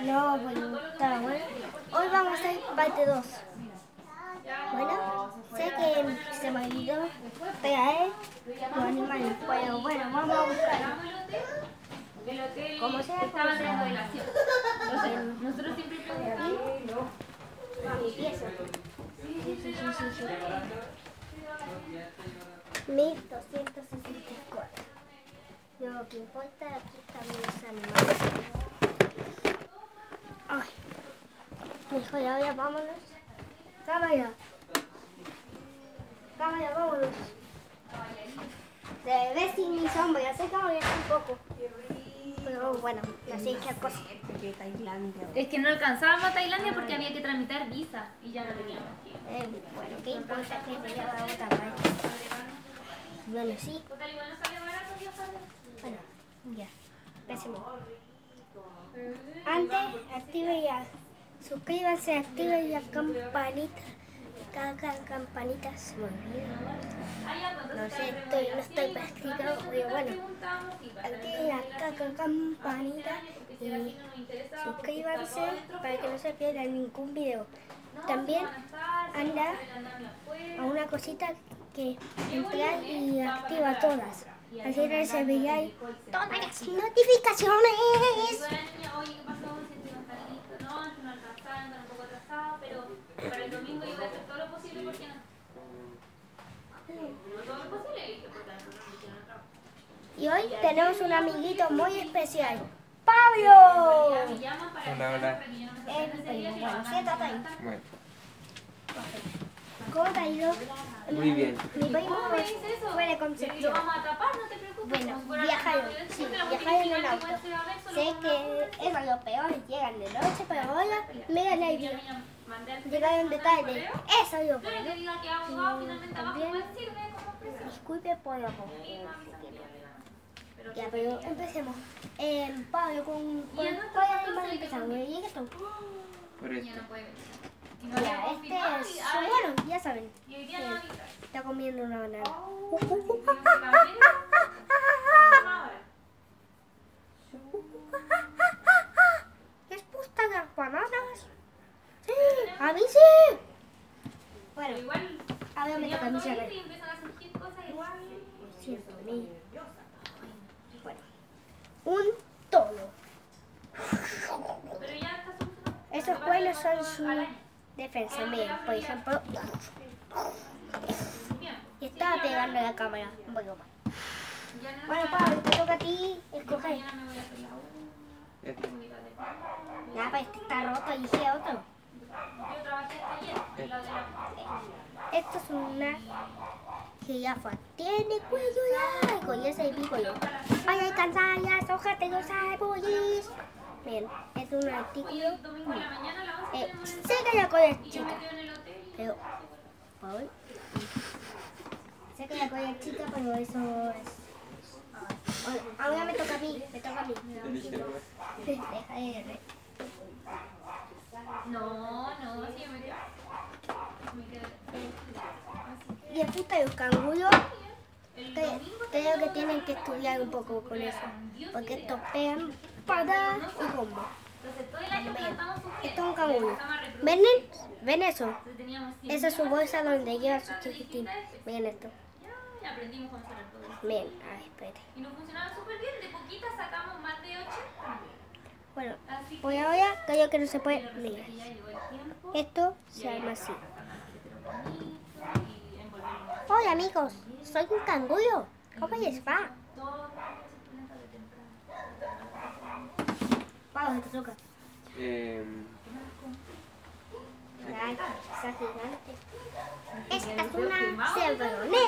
No, bueno, está bueno. Hoy vamos a hacer parte 2. Bueno, sé que se me olvidó traer los animales, pero bueno, vamos a buscar. Como sea, estaba en. Entonces, nosotros siempre preguntamos. Empieza. Sí, sí, sí, sí, sí. 1264. Lo que importa aquí están los animales. Ay. Mejor ahora vámonos. Cámara. Cámara, vámonos. Se ve sin mi sombra, sé que molesta un poco. Pero bueno, así que cosa. Es que no alcanzábamos a Tailandia porque había que tramitar visa y ya no teníamos. Eh, bueno, ¿qué importa que me lleva a otra parte? Bueno, sí. No. Bueno, ya. Empecemos. Antes, active ya. Suscríbanse, activen la campanita. Cada campanita se me olvida. No sé, estoy, no estoy practicando, pero bueno. Activen la ca- campanita y suscríbanse para que no se pierdan ningún video. También anda a una cosita que entrar y activa todas. Así recibiréis todas las notificaciones. Oye, ¿qué pasó? Siento que no está listo. No, es que no alcanzaba, ando un poco atrasada, pero para el domingo yo voy a hacer todo lo posible porque no. No todo lo posible, ¿viste? Porque nosotros no hicieron el trabajo. Y hoy tenemos un amiguito muy especial. ¡Pablo! Hola, hola. Eh, bueno, siéntate ahí. Bueno, ¿Cómo te ha ido? muy bien. Mi primo ¿Cómo me fue, dices eso? fue de Lo Concepción. vamos a tapar, no te preocupes. Bueno, fuera viajaron, sí, viajaron en auto. Sé que eso es lo peor, llegan de noche, pero ahora me mandé al llegaron de tarde. Eso es lo Claro peor. que diga que abogado finalmente abajo también-. Disculpe por la Ya, pero empecemos. Eh, Pablo, con. Este es, bueno, ya saben, a avisar. está comiendo una banana. ¿Les gustan las bananas? Sí, a mí sí. Bueno, igual, ahora me toca a a. Cierto, a mí. Bueno, un toro. Esos cuernos son su defensa. Miren, por ejemplo, y estaba pegando la cámara. Un poco más. Bueno, Pablo, te toca a ti escoger. de- Ya, pues este está roto, otro. En la de la... Esto es una jirafa. Tiene cuello largo y ese pico yo. Vaya a descansar ya, ojate los árboles. Bien, es un artículo. El domingo en la mañana a las 11 Eh, sé que la cola es chica, pero. Paul. Sé que la cola es chica, pero eso es. Ahora me toca a mí, me toca a mí. Deja de re- No, no, sí, me quedo. Me quedo. Así Y el puta de los canguros, creo que tienen que estudiar un poco con eso. Porque estos pegan para y combo. Entonces todo el año plantamos. Esto es un canguro. A. ¿Ven? ¿Ven eso? Esa es su bolsa de donde lleva chiquitines. distintas Miren esto. Ya, aprendimos cómo hacer todo. Miren, ay, espérate. Y nos funcionaba súper bien. De poquitas sacamos más de 80. Bueno, por ahora creo que no se puede. Mira, esto se arma así. Hola amigos, soy un canguro. ¿Cómo les va? todo. Se planta de Pablo, te toca. Eh. Esta es una weón. Una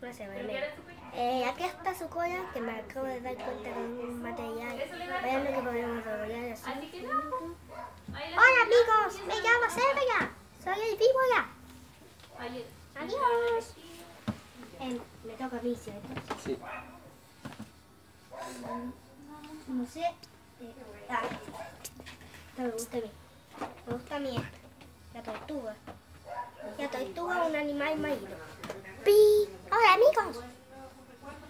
Pero que cebronera. era súper- Eh, aquí está su cola, que me acabo de dar cuenta con un material. Vean lo que podemos desarrollar así. Que Hola amigos, me llamo Cebra. Soy el víbora. Adiós. Eh, me toca a mí, ¿cierto? sí. No sé. Eh, ah, esta me gusta a mí. Me gusta a mí esta. La tortuga. La tortuga es un animal marino. ¡Pi! ¡Hola amigos!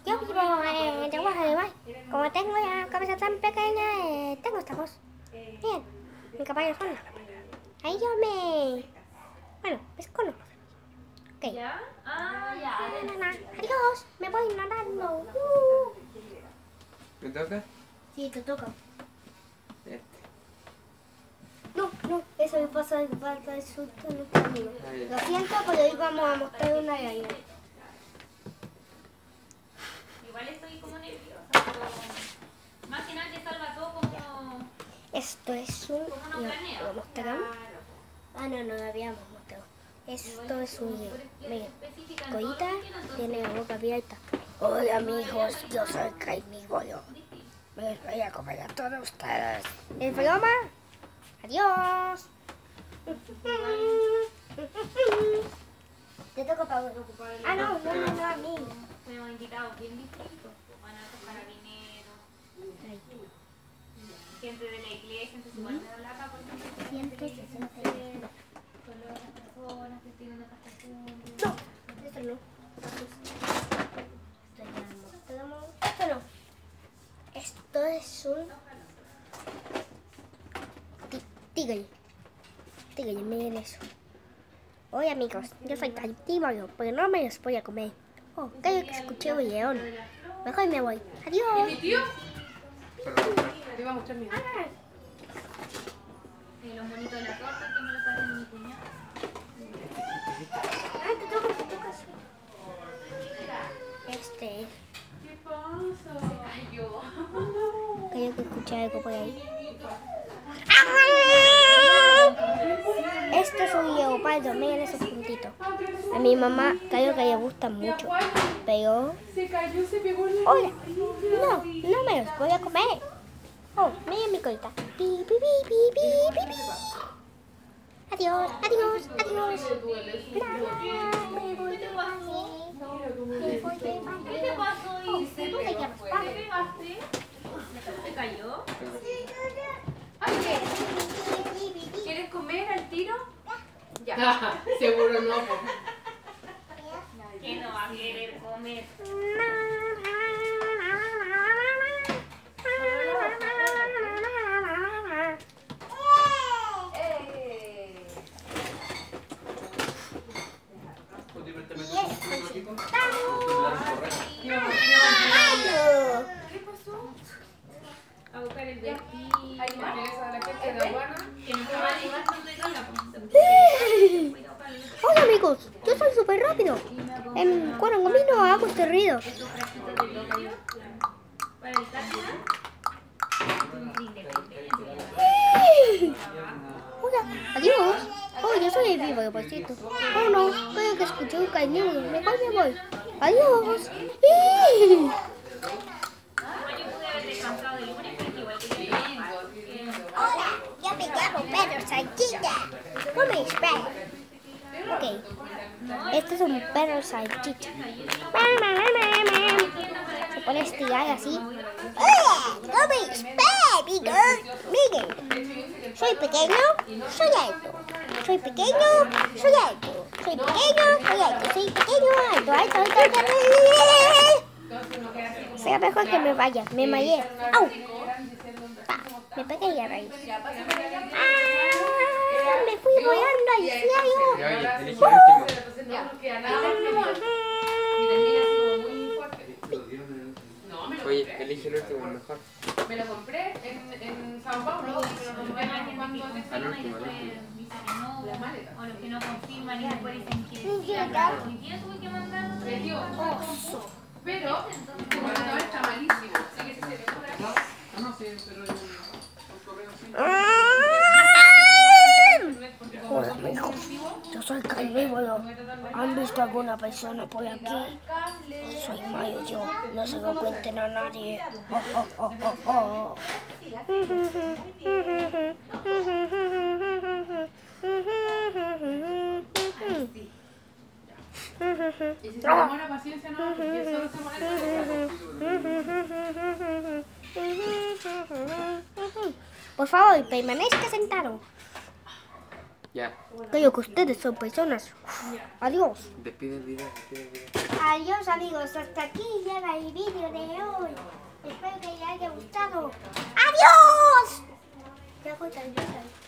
yo vivo en de Dubai. Como tengo la cabeza tan pequeña, eh, tengo esta voz. Bien, mi caballo suena. Ahí yo me... Bueno, me escondo. Ok. ¿Ya? Ah, ya. Adiós, me voy nadando. Uh. ¿Me toca? Sí, te toca. Este. No, no, eso me pasa de falta de susto en el camino. Lo siento, pero hoy vamos a mostrar una gallina. Igual estoy como nerviosa, pero más que nada te salva todo como, Esto es un... como No, planea. ¿Lo mostramos? Ah, no, no lo habíamos mostrado. Esto es un guion. Miren, tiene la boca abierta. Hola amigos, yo soy Jaime Me voy a comer a todos ustedes. ¿Es broma? Adiós. Te toca para Ah, no, no, no, no, a mí. tenemos invitados bien distintos. pues, Van a los carabineros, gente de la iglesia, entonces igual me da lata por ejemplo, gente de la iglesia, no sé, con las otras personas que tienen costumbres. No, esto no. Esto ya lo mostramos. Esto no. Esto es un ti- tigre. Tigre, miren eso. Hola amigos, yo soy carnívoro, pero no me los voy a comer. Oh, creo que escuché un león. Mejor me voy. Adiós. ¿Mi tío? Perdón. Te iba a mostrar mi Eh, los monitos de la torta que me lo está haciendo mi cuñado. Ah, te toca, te toca. sí. Este es. ¿Qué pasa? Ay, yo. Creo que escuché algo por ahí. Esto es un leopardo, miren esos puntitos. A mi mamá creo que le gustan mucho, pero... Se cayó, se pegó en la... ¡Hola! No, no me los voy a comer. Oh, miren mi colita. Pi, pi, pi, pi, pi, pi, pi. Adiós, adiós, adiós. ¿Qué te pasó, tú te llamas ¿Qué Pablo. te pegaste? ¿Te cayó? ¿Quieres comer al tiro? Ya. Seguro no. Yo soy súper rápido. En, cuando camino hago este ruido. de. Hola, adiós. Oh, yo soy vivo, por cierto. Oh no, creo que escuché un cañón. Mejor me voy. Adiós. Igual yo pude haber descansado el lunes, pero igual quería trabajar. Hola, yo me llamo Pedro Salchicha. ¿Cómo es Pedro? Ok, este es un perro salchicha. Se pone estirar así. Miren, soy pequeño, soy alto. Soy pequeño, soy alto. Soy pequeño, soy alto. Soy pequeño, alto, alto, alto, alto. Será mejor que me vaya, me mareé. ¡Au! Pa, me pegué ya raíz. ¡Ah! Me fui volando al cielo. Oye, Ahora elige sí, el último. Entonces no nada. Como muy fuerte. No, me lo Oye, compré. elige el último, el mejor. Me lo compré en, en Sao Paulo, pero no me acuerdo cuándo es. Al último, al último. La maleta. O los que no confirman y después dicen que día tuve que mandar Me dio oso. Pero, como que no está malísimo. Así que si se demora. Hola amigos, yo soy carnívoro. ¿Han visto alguna persona por aquí? Soy Mayo yo, no se lo cuenten a nadie. Y si se paciencia, no, se. Por favor, permanezca sentado. Ya, Creo que ustedes son personas. Adiós. despide el video, despide el video. Adiós amigos, hasta aquí llega el vídeo de hoy. Espero que les haya gustado. ¡Adiós! Ya